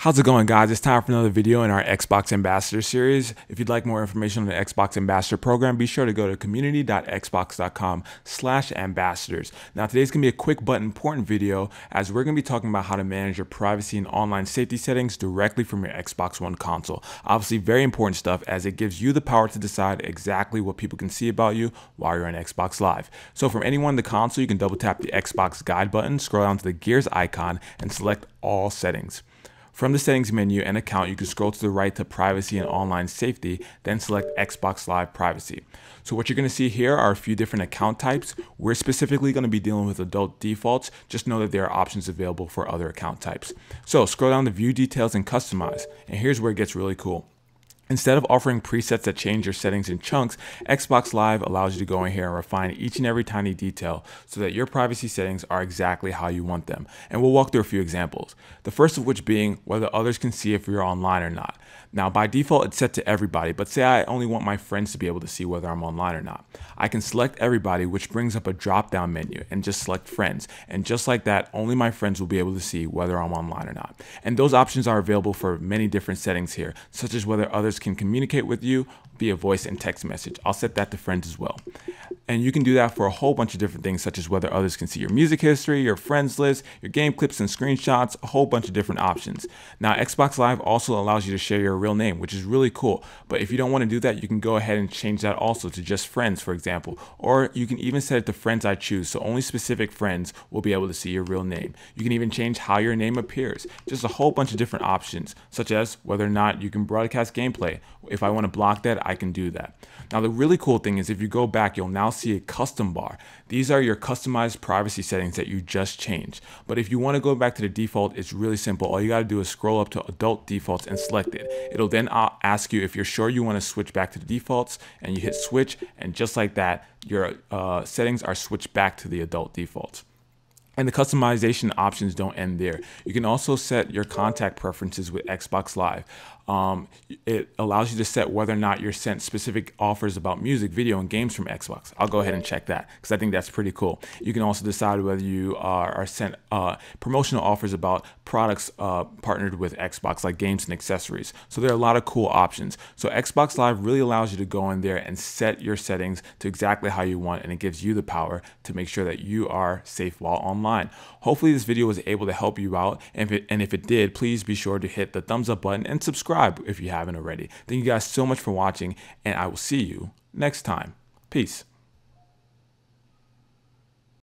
How's it going guys? It's time for another video in our Xbox Ambassador series. If you'd like more information on the Xbox Ambassador program, be sure to go to community.xbox.com slash ambassadors. Now today's gonna be a quick but important video as we're gonna be talking about how to manage your privacy and online safety settings directly from your Xbox One console. Obviously very important stuff as it gives you the power to decide exactly what people can see about you while you're on Xbox Live. So from anyone in the console, you can double tap the Xbox guide button, scroll down to the gears icon and select all settings. From the settings menu and account, you can scroll to the right to privacy and online safety, then select Xbox Live privacy. So what you're gonna see here are a few different account types. We're specifically gonna be dealing with adult defaults. Just know that there are options available for other account types. So scroll down to view details and customize. And here's where it gets really cool. Instead of offering presets that change your settings in chunks, Xbox Live allows you to go in here and refine each and every tiny detail so that your privacy settings are exactly how you want them. And we'll walk through a few examples. The first of which being whether others can see if you're online or not. Now by default it's set to everybody, but say I only want my friends to be able to see whether I'm online or not. I can select everybody which brings up a drop down menu and just select friends. And just like that, only my friends will be able to see whether I'm online or not. And those options are available for many different settings here, such as whether others can communicate with you via voice and text message. I'll set that to friends as well. And you can do that for a whole bunch of different things, such as whether others can see your music history, your friends list, your game clips and screenshots, a whole bunch of different options. Now, Xbox Live also allows you to share your real name, which is really cool. But if you don't want to do that, you can go ahead and change that also to just friends, for example. Or you can even set it to friends I choose, so only specific friends will be able to see your real name. You can even change how your name appears. Just a whole bunch of different options, such as whether or not you can broadcast gameplay. If I want to block that, I can do that. Now, the really cool thing is if you go back, you'll now see a custom bar. These are your customized privacy settings that you just changed. But if you want to go back to the default, it's really simple. All you got to do is scroll up to adult defaults and select it. It'll then uh, ask you if you're sure you want to switch back to the defaults and you hit switch. And just like that, your uh, settings are switched back to the adult defaults. And the customization options don't end there. You can also set your contact preferences with Xbox Live. Um, it allows you to set whether or not you're sent specific offers about music, video, and games from Xbox. I'll go ahead and check that because I think that's pretty cool. You can also decide whether you are, are sent uh, promotional offers about products uh, partnered with Xbox, like games and accessories. So there are a lot of cool options. So Xbox Live really allows you to go in there and set your settings to exactly how you want, and it gives you the power to make sure that you are safe while online. Hopefully, this video was able to help you out, and if it, and if it did, please be sure to hit the thumbs up button and subscribe if you haven't already. Thank you guys so much for watching, and I will see you next time. Peace.